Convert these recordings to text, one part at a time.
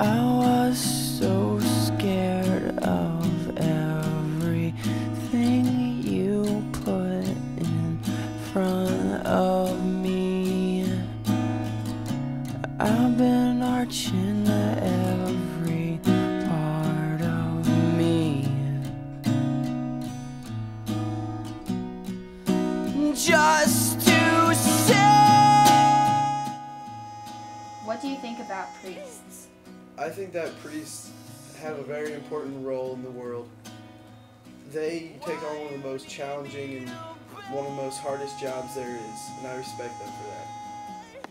I was so scared of everything you put in front of me. I've been arching every part of me. Just to say. What do you think about priests? I think that priests have a very important role in the world. They take on one of the most challenging and one of the most hardest jobs there is, and I respect them for that.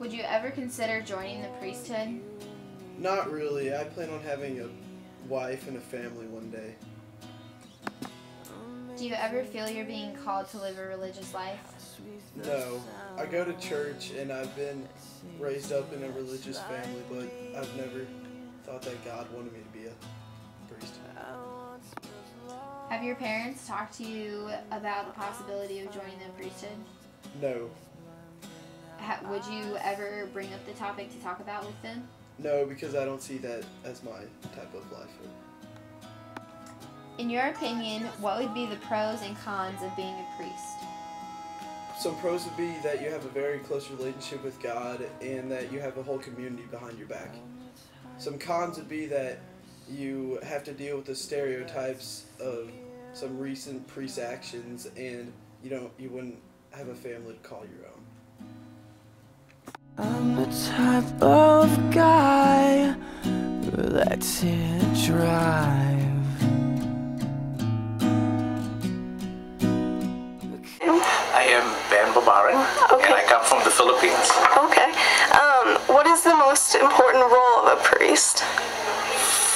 Would you ever consider joining the priesthood? Not really. I plan on having a wife and a family one day. Do you ever feel you're being called to live a religious life? No. I go to church and I've been raised up in a religious family, but I've never thought that God wanted me to be a priest. Have your parents talked to you about the possibility of joining the priesthood? No. Ha- would you ever bring up the topic to talk about with them? No, because I don't see that as my type of life. In your opinion, what would be the pros and cons of being a priest? Some pros would be that you have a very close relationship with God and that you have a whole community behind your back. Some cons would be that you have to deal with the stereotypes of some recent priest actions and you don't you wouldn't have a family to call your own. I'm the type of guy who lets it drive. Am Ben Babaran, Okay. and I come from the Philippines. Okay. Um, what is the most important role of a priest?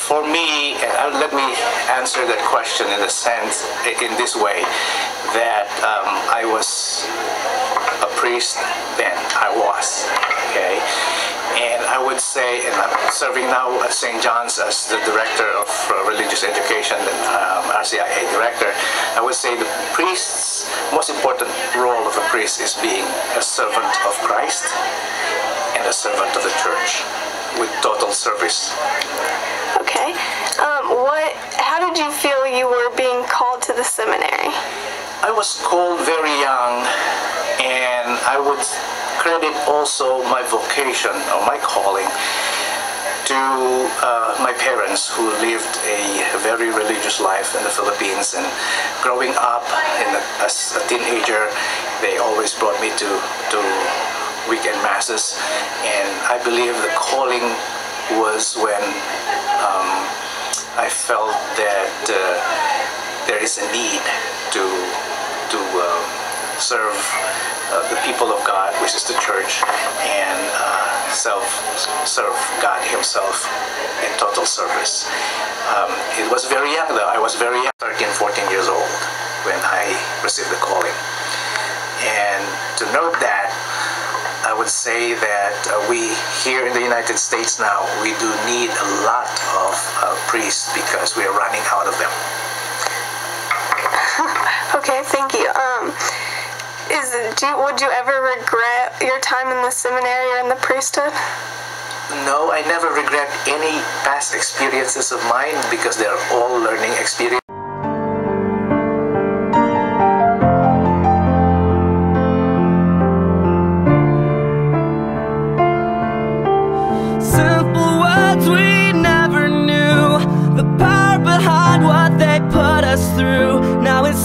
For me, uh, let me answer that question in a sense, in this way, that um, I was a priest then. I was, okay? And I would say, and I'm serving now at St. John's as the director of uh, religious education and um, RCIA director. I would say the priest's most important role of a priest is being a servant of Christ and a servant of the church with total service. Okay. Um, what? How did you feel you were being called to the seminary? I was called very young, and I would credit also my vocation or my calling to uh, my parents who lived a very religious life in the Philippines. And growing up in a, as a teenager, they always brought me to, to weekend masses. And I believe the calling was when um, I felt that uh, there is a need to to uh, serve the people of God, which is the church, and uh, self serve God Himself in total service. Um, it was very young, though. I was very young, 13, 14 years old, when I received the calling. And to note that, I would say that uh, we here in the United States now, we do need a lot of uh, priests because we are running out of them. Okay, thank you. Um, is do you, would you ever regret your time in the seminary or in the priesthood? No, I never regret any past experiences of mine because they're all learning experiences. Simple words we never knew. The power behind what they put us through. Now it's